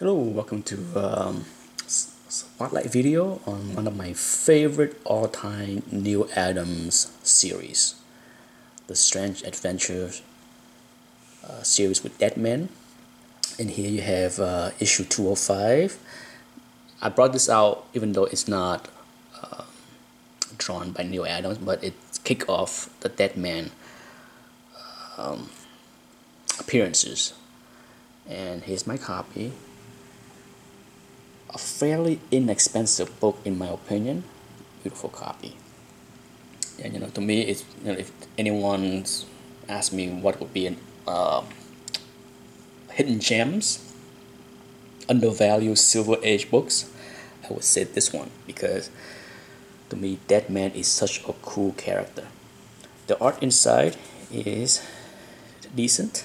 Hello, welcome to um, spotlight video on one of my favorite all-time Neal Adams series, the Strange Adventures uh, series with Deadman. And here you have uh, issue 205. I brought this out even though it's not uh, drawn by Neal Adams, but it kick off the Deadman um, appearances. And here's my copy a fairly inexpensive book in my opinion. Beautiful copy. And you know to me it's you know if anyone's asked me what would be an uh, hidden gems undervalued silver age books I would say this one because to me Deadman is such a cool character. The art inside is decent.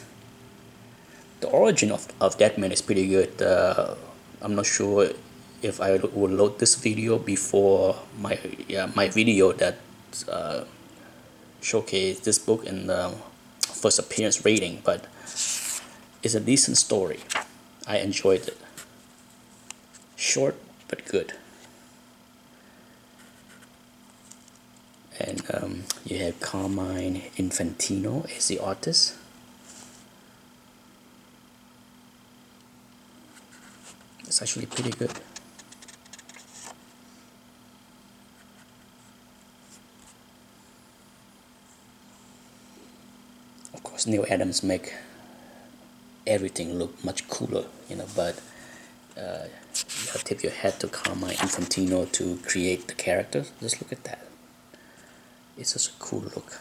The origin of, of Deadman is pretty good. Uh, I'm not sure if I will load this video before my yeah, my video that uh, showcase this book in the first appearance rating but it's a decent story. I enjoyed it. Short but good. And um, you have Carmine Infantino as the artist It's actually pretty good. Of course, Neal Adams make everything look much cooler, you know, but uh, you have to tip your head to Carmine Infantino to create the characters. Just look at that. It's just a cool look.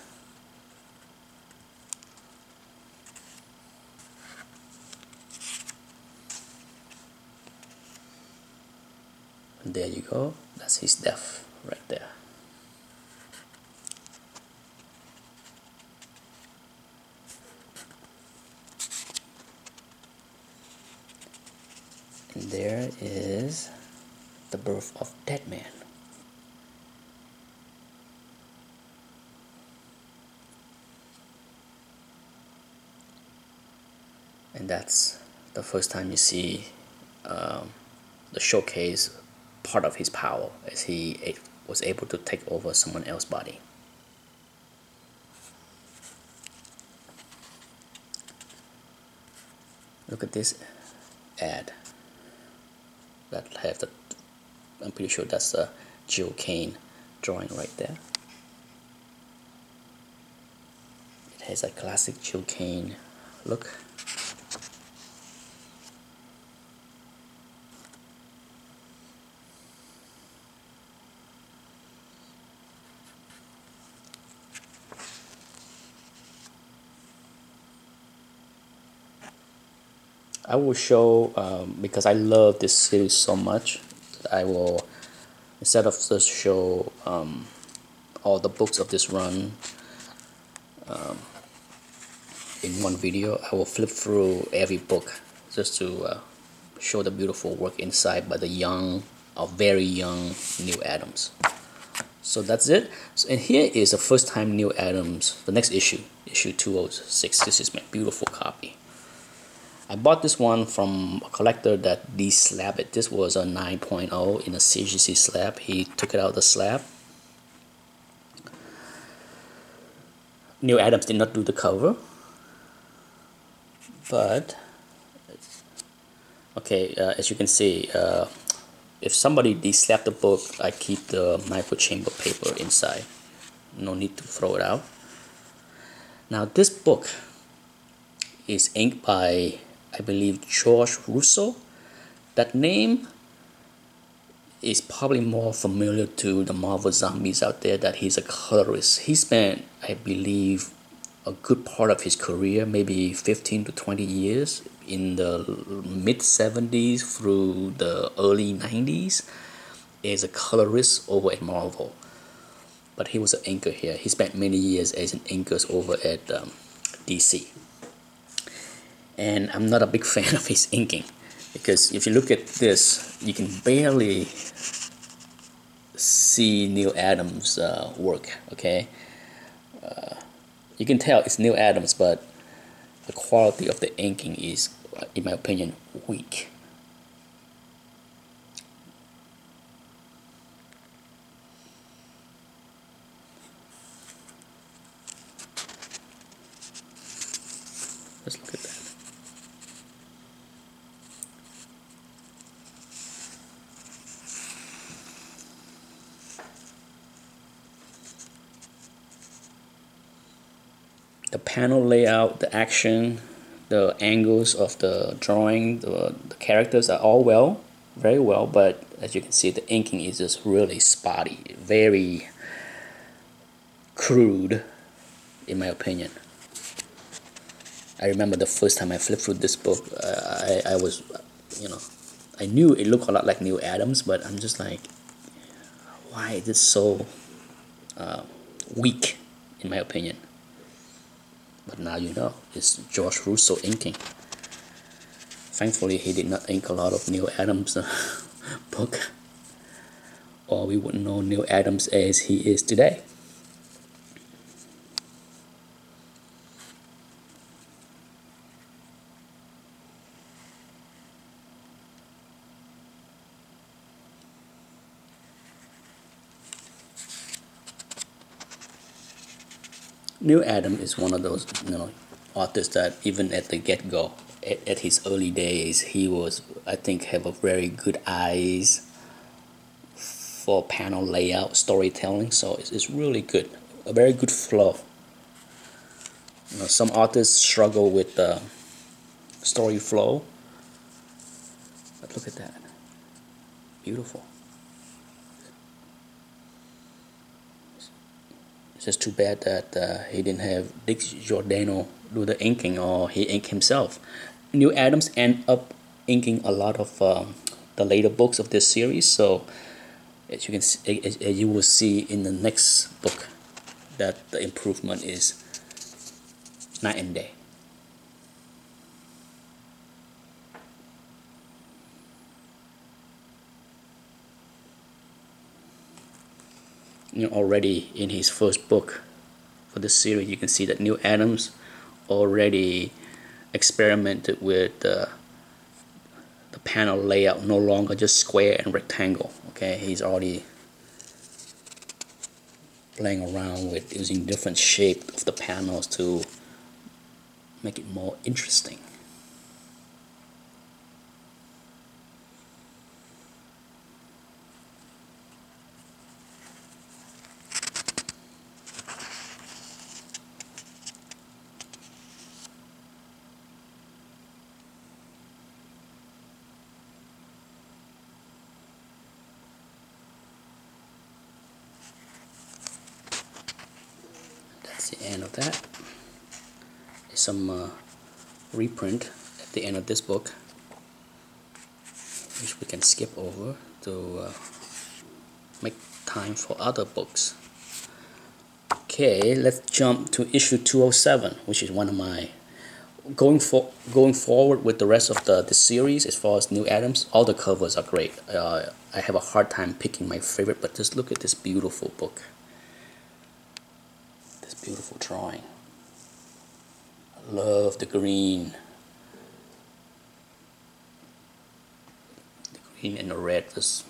There you go. That's his death right there. And there is the birth of Deadman and that's the first time you see um, the showcase part of his power as he was able to take over someone else's body. Look at this ad that have the I'm pretty sure that's a Gil Kane drawing right there. It has a classic Gil Kane look. I will show um, because I love this series so much. I will instead of just show um, all the books of this run um, in one video. I will flip through every book just to uh, show the beautiful work inside by the young, or very young Neal Adams. So that's it. So, and here is the first time Neal Adams, the next issue, issue 206. This is my beautiful copy. I bought this one from a collector that de-slab it. This was a 9.0 in a CGC slab. He took it out of the slab. Neal Adams did not do the cover. But, okay, uh, as you can see, uh, if somebody de-slab the book, I keep the microchamber paper inside. No need to throw it out. Now this book is inked by I believe George Roussos. That name is probably more familiar to the Marvel zombies out there that he's a colorist. He spent, I believe, a good part of his career, maybe 15 to 20 years, in the mid 70s through the early 90s, as a colorist over at Marvel. But he was an inker here. He spent many years as an inker over at um, DC and I'm not a big fan of his inking because if you look at this you can barely see Neal Adams uh, work okay? Uh, you can tell it's Neal Adams but the quality of the inking is in my opinion weak the panel layout, the action, the angles of the drawing, the, the characters are all well, very well, but as you can see, the inking is just really spotty, very crude, in my opinion. I remember the first time I flipped through this book, I, I was, you know, I knew it looked a lot like Neal Adams, but I'm just like, why is this so uh, weak, in my opinion? But now you know, it's George Roussos inking. Thankfully, he did not ink a lot of Neal Adams' book, or we wouldn't know Neal Adams as he is today. Neal Adam is one of those you know artists that even at the get go, at, at his early days, he was I think have a very good eyes for panel layout, storytelling. So it's, it's really good, a very good flow. You know, some artists struggle with the story flow, but look at that, beautiful. It's just too bad that uh, he didn't have Dick Giordano do the inking or he inked himself. Neal Adams end up inking a lot of um, the later books of this series. So as you can see, as, as you will see in the next book that the improvement is night and day. You know, already in his first book for this series, you can see that Neal Adams already experimented with the panel layout, no longer just square and rectangle. Okay, he's already playing around with using different shape of the panels to make it more interesting. The end of that. Some uh, reprint at the end of this book, which we can skip over to uh, make time for other books. Okay, let's jump to issue 207, which is one of my going for going forward with the rest of the, the series as far as Neal Adams all the covers are great uh, I have a hard time picking my favorite but just look at this beautiful book beautiful drawing. I love the green. The green and the red is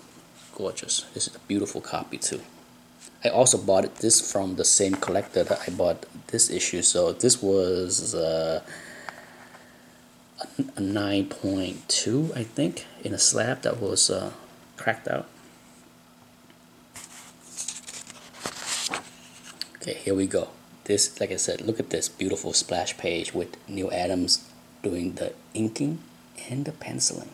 gorgeous. This is a beautiful copy too. I also bought this from the same collector that I bought this issue. So this was uh, a, a 9.2 I think in a slab that was uh, cracked out. Okay, here we go this, like I said, look at this beautiful splash page with Neal Adams doing the inking and the penciling.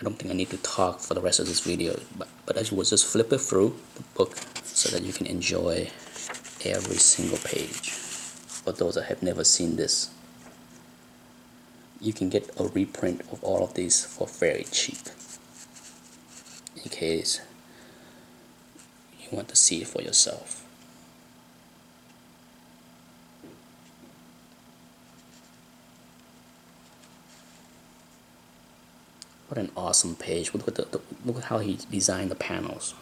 I don't think I need to talk for the rest of this video, but, but I will just flip it through the book so that you can enjoy every single page. For those that have never seen this, you can get a reprint of all of these for very cheap. In case you want to see for yourself. What an awesome page. Look at, the, the, look at how he designed the panels.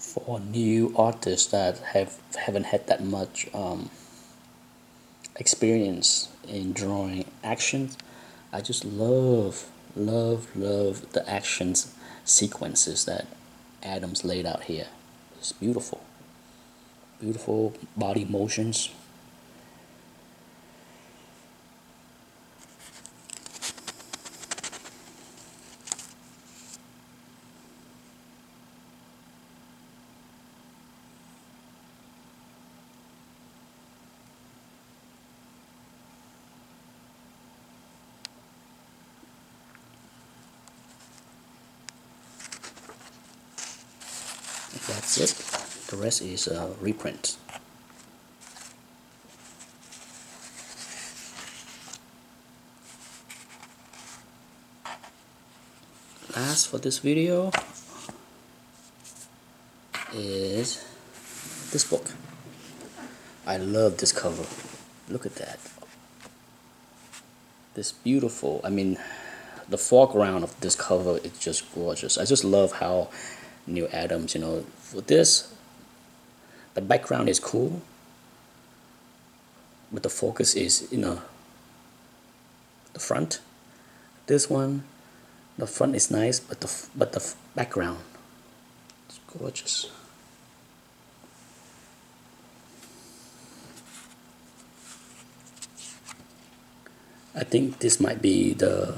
For new artists that have haven't had that much um, experience in drawing actions I just love love love the actions sequences that Adams laid out here. It's beautiful. Beautiful body motions that's it. The rest is a uh, reprint. Last for this video is this book. I love this cover. Look at that. This beautiful I mean the foreground of this cover is just gorgeous. I just love how Neal Adams you know for this. The background is cool but the focus is you know the front. This one the front is nice but the but the background it's gorgeous. I think this might be the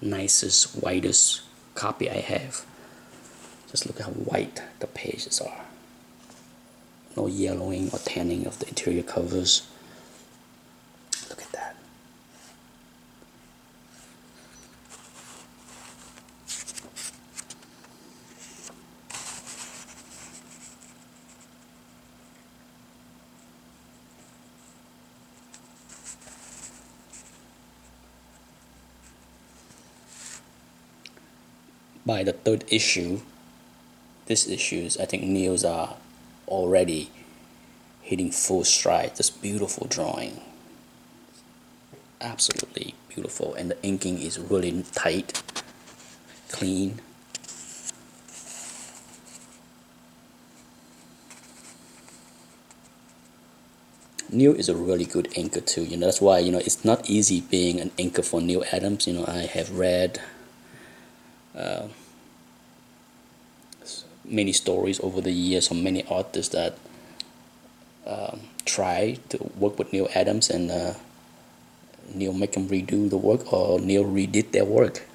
nicest widest copy I have just look how white the pages are. No yellowing or tanning of the interior covers. Look at that. By the third issue, these issues, I think Neal's are already hitting full stride. This beautiful drawing, absolutely beautiful, and the inking is really tight, clean. Neal is a really good inker too. You know that's why you know it's not easy being an inker for Neal Adams. You know I have read. Uh, many stories over the years from many artists that um, try to work with Neal Adams and uh, Neal make them redo the work or Neal redid their work.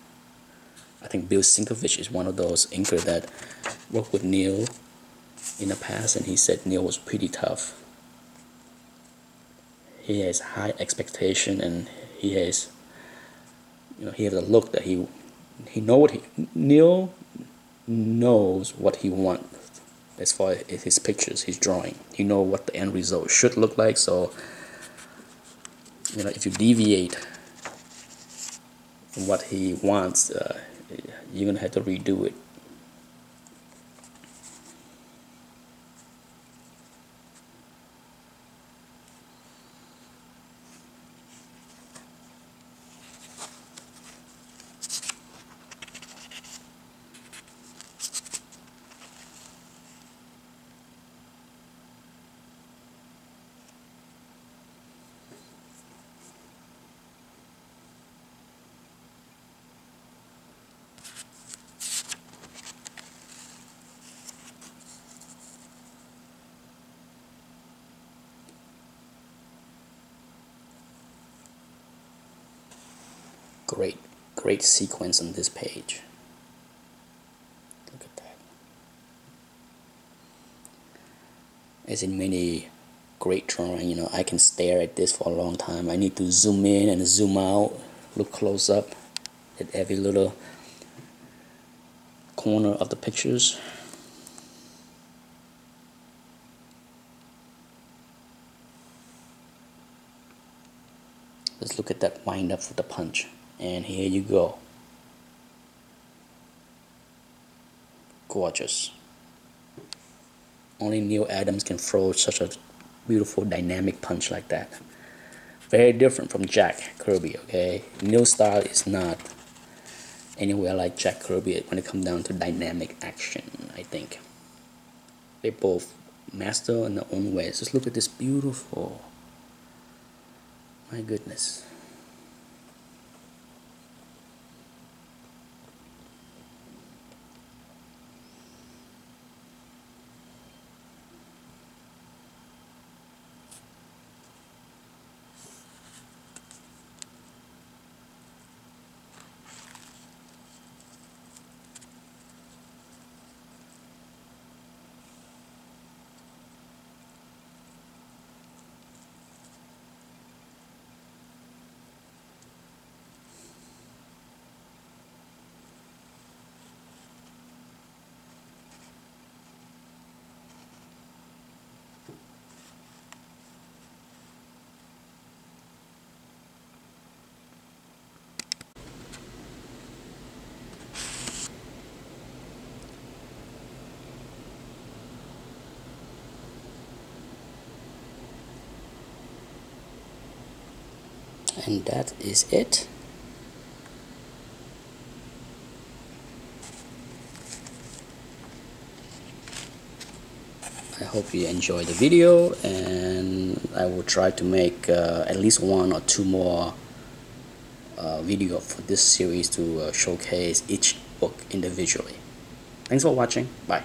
I think Bill Sienkiewicz is one of those inkers that worked with Neal in the past and he said Neal was pretty tough. He has high expectation and he has you know he has a look that he he know what he Neal knows what he wants as far as his pictures, his drawing. He know what the end result should look like. So, you know, if you deviate from what he wants, uh, you're gonna have to redo it. Great great sequence on this page. Look at that. As in many great drawing you know I can stare at this for a long time. I need to zoom in and zoom out look close up at every little corner of the pictures. Let's look at that wind up for the punch and here you go. Gorgeous. Only Neal Adams can throw such a beautiful dynamic punch like that. Very different from Jack Kirby okay? Neal style is not anywhere like Jack Kirby when it comes down to dynamic action I think. They both master in their own ways. Just look at this beautiful. My goodness and that is it I hope you enjoyed the video and I will try to make uh, at least one or two more uh, video for this series to uh, showcase each book individually. Thanks for watching. Bye.